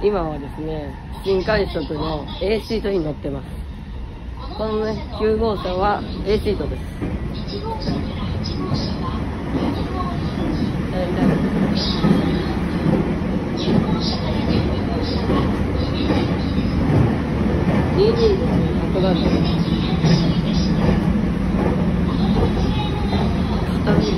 今はですね、新快速の A シートに乗ってます。このね、9号車は A シートです。です。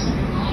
Christ.